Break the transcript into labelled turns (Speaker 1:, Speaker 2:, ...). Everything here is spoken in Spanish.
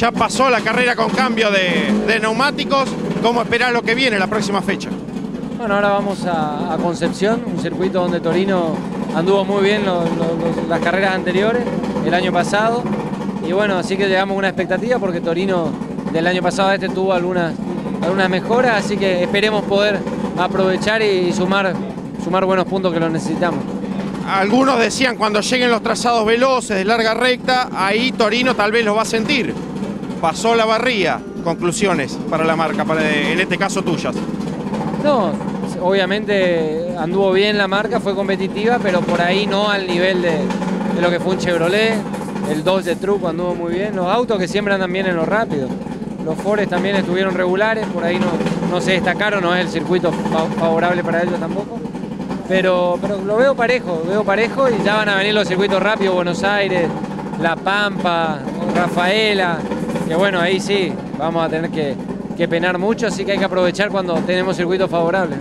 Speaker 1: ya pasó la carrera con cambio de, de neumáticos. ¿Cómo esperar lo que viene la próxima fecha?
Speaker 2: Bueno, ahora vamos a, a Concepción, un circuito donde Torino anduvo muy bien los- las carreras anteriores, el año pasado. Y bueno, así que llegamos a una expectativa porque Torino del año pasado a este tuvo algunas, algunas mejoras, así que esperemos poder aprovechar y sumar, sumar buenos puntos que los necesitamos.
Speaker 1: Algunos decían cuando lleguen los trazados veloces de larga recta, ahí Torino tal vez los va a sentir. Pasó la barría. Conclusiones para la marca, para, en este caso tuyas.
Speaker 2: No, obviamente anduvo bien la marca, fue competitiva, pero por ahí no al nivel de, lo que fue un Chevrolet. El 2 de Truco anduvo muy bien. Los autos que siempre andan bien en los rápidos. Los Forest también estuvieron regulares, por ahí no, se destacaron, no es el circuito fa- favorable para ellos tampoco. Pero, pero lo veo parejo, veo parejo y ya van a venir los circuitos rápidos, Buenos Aires, La Pampa, Rafaela, que bueno, ahí sí, vamos a tener que, que penar mucho, así que hay que aprovechar cuando tenemos circuitos favorables.